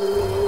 I'm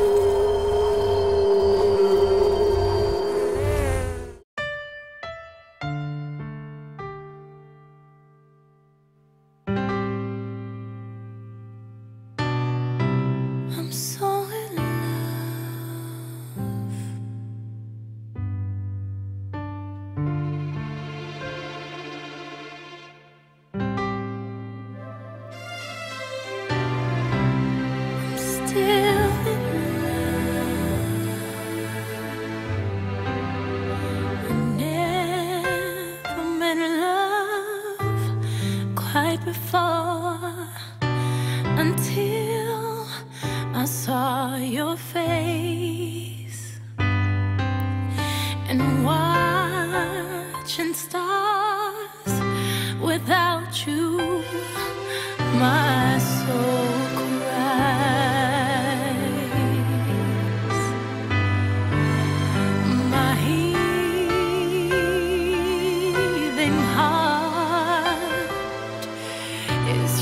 without you, my soul cries. My heaving heart is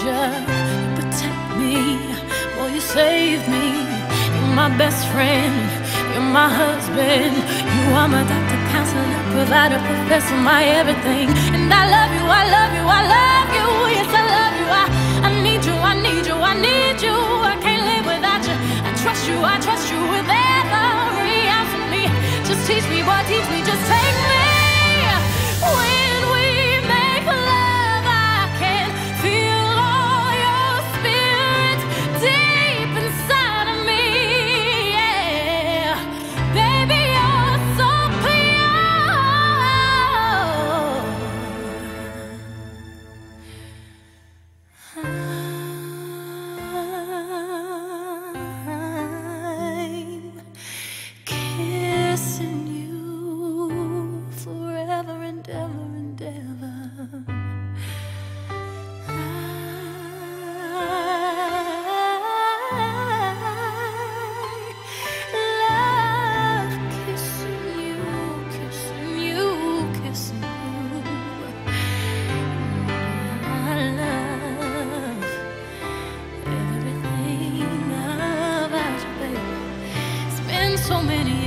soldier, you protect me, boy, you save me. You're my best friend, you're my husband, you are my doctor, counselor, provider, professor, my everything. And I love you, I love you, I love you, yes, I love you. I, I need you, I need you, I need you. I can't live without you. I trust you, I trust you with every ounce of me. Just teach me, boy, teach me, just take so many